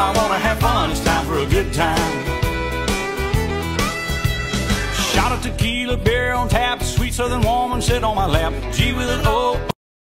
I wanna have fun, it's time for a good time. Shot of tequila, beer on tap, sweet southern woman sit on my lap. G with an O.